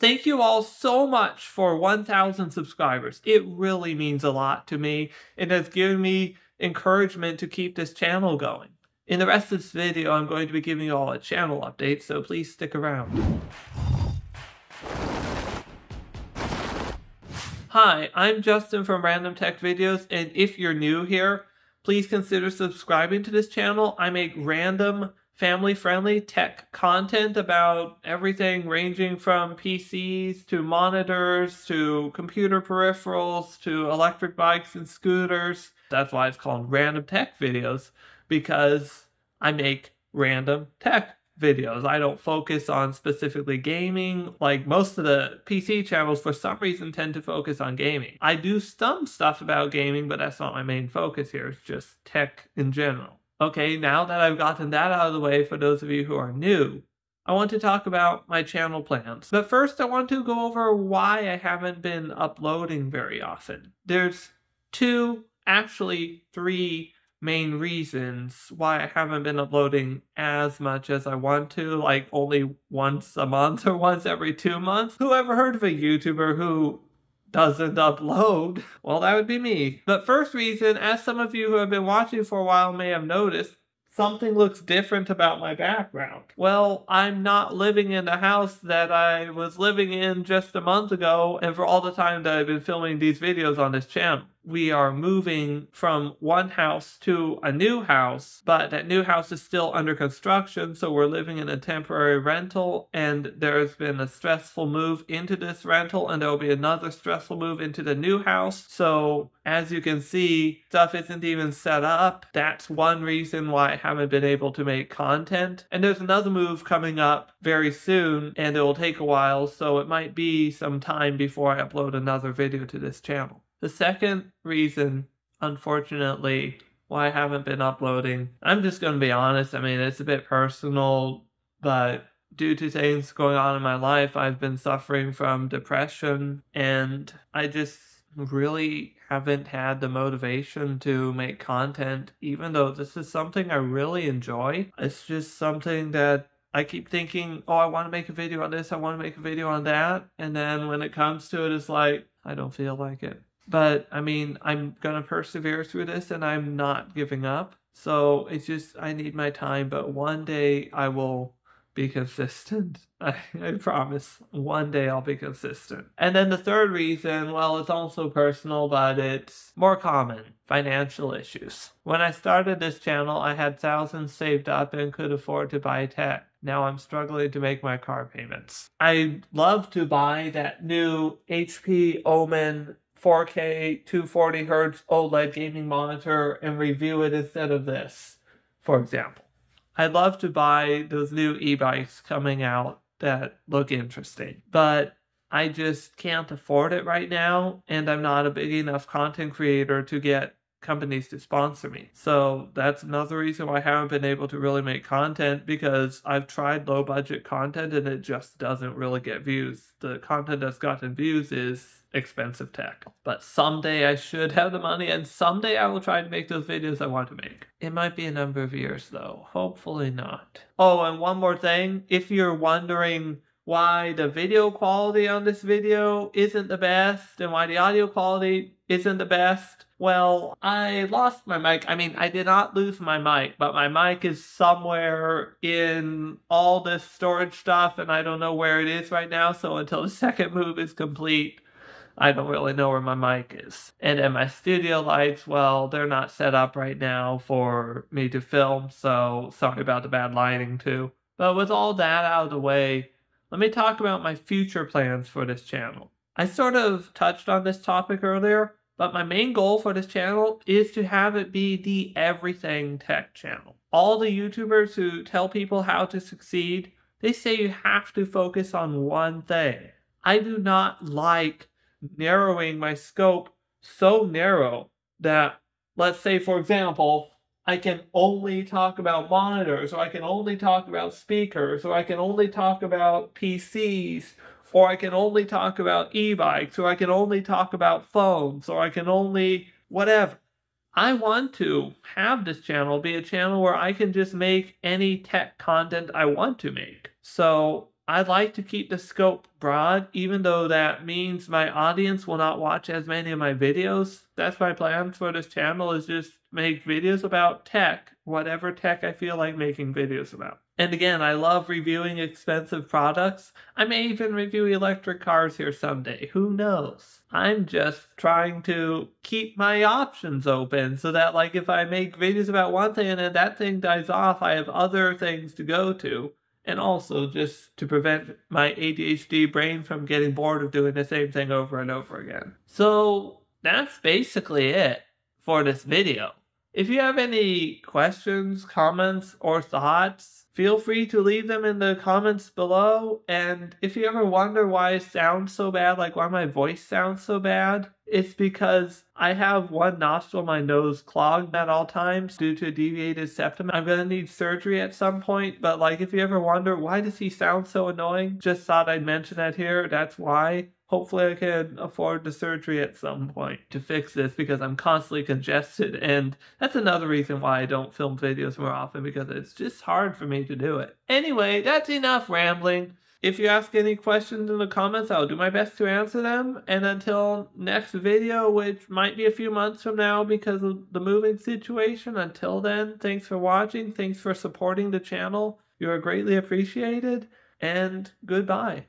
Thank you all so much for 1,000 subscribers. It really means a lot to me and has given me encouragement to keep this channel going. In the rest of this video, I'm going to be giving you all a channel update, so please stick around. Hi, I'm Justin from Random Tech Videos, and if you're new here, please consider subscribing to this channel. I make random, family-friendly tech content about everything ranging from PCs to monitors to computer peripherals to electric bikes and scooters. That's why it's called Random Tech Videos, because I make random tech videos. I don't focus on specifically gaming. Like most of the PC channels, for some reason, tend to focus on gaming. I do some stuff about gaming, but that's not my main focus here. It's just tech in general. Okay, now that I've gotten that out of the way for those of you who are new, I want to talk about my channel plans. But first, I want to go over why I haven't been uploading very often. There's two, actually three main reasons why I haven't been uploading as much as I want to, like only once a month or once every two months. Who ever heard of a YouTuber who doesn't upload? Well, that would be me. But first reason, as some of you who have been watching for a while may have noticed, something looks different about my background. Well, I'm not living in the house that I was living in just a month ago and for all the time that I've been filming these videos on this channel we are moving from one house to a new house, but that new house is still under construction, so we're living in a temporary rental, and there's been a stressful move into this rental, and there will be another stressful move into the new house. So, as you can see, stuff isn't even set up. That's one reason why I haven't been able to make content. And there's another move coming up very soon, and it will take a while, so it might be some time before I upload another video to this channel. The second reason, unfortunately, why I haven't been uploading, I'm just going to be honest. I mean, it's a bit personal, but due to things going on in my life, I've been suffering from depression, and I just really haven't had the motivation to make content, even though this is something I really enjoy. It's just something that I keep thinking, oh, I want to make a video on this, I want to make a video on that. And then when it comes to it, it's like, I don't feel like it. But I mean, I'm gonna persevere through this and I'm not giving up. So it's just, I need my time, but one day I will be consistent. I, I, promise. One day I'll be consistent. And then the third reason, well, it's also personal, but it's more common financial issues. When I started this channel, I had thousands saved up and could afford to buy tech. Now I'm struggling to make my car payments. I love to buy that new HP Omen 4K 240 hertz OLED gaming monitor and review it instead of this, for example. I'd love to buy those new e-bikes coming out that look interesting, but I just can't afford it right now, and I'm not a big enough content creator to get companies to sponsor me. So that's another reason why I haven't been able to really make content because I've tried low budget content and it just doesn't really get views. The content that's gotten views is expensive tech. But someday I should have the money and someday I will try to make those videos I want to make. It might be a number of years though. Hopefully not. Oh, and one more thing. If you're wondering why the video quality on this video isn't the best and why the audio quality isn't the best, well, I lost my mic. I mean, I did not lose my mic, but my mic is somewhere in all this storage stuff and I don't know where it is right now. So until the second move is complete, I don't really know where my mic is. And then my studio lights, well, they're not set up right now for me to film, so sorry about the bad lighting too. But with all that out of the way, let me talk about my future plans for this channel. I sort of touched on this topic earlier, but my main goal for this channel is to have it be the everything tech channel. All the YouTubers who tell people how to succeed, they say you have to focus on one thing. I do not like narrowing my scope so narrow that, let's say, for example, I can only talk about monitors, or I can only talk about speakers, or I can only talk about PCs, or I can only talk about e bikes, or I can only talk about phones, or I can only whatever. I want to have this channel be a channel where I can just make any tech content I want to make. So I like to keep the scope broad, even though that means my audience will not watch as many of my videos. That's my plan for this channel is just make videos about tech, whatever tech I feel like making videos about. And again, I love reviewing expensive products. I may even review electric cars here someday. Who knows? I'm just trying to keep my options open so that, like, if I make videos about one thing and then that thing dies off, I have other things to go to. And also just to prevent my ADHD brain from getting bored of doing the same thing over and over again. So that's basically it for this video. If you have any questions, comments, or thoughts, feel free to leave them in the comments below. And if you ever wonder why I sound so bad, like why my voice sounds so bad, it's because I have one nostril, my nose clogged at all times due to a deviated septum. I'm gonna need surgery at some point, but like if you ever wonder why does he sound so annoying, just thought I'd mention that here. That's why hopefully I can afford the surgery at some point to fix this because I'm constantly congested and that's another reason why I don't film videos more often because it's just hard for me to do it. Anyway, that's enough rambling. If you ask any questions in the comments, I'll do my best to answer them. And until next video, which might be a few months from now because of the moving situation, until then, thanks for watching. Thanks for supporting the channel. You are greatly appreciated. And goodbye.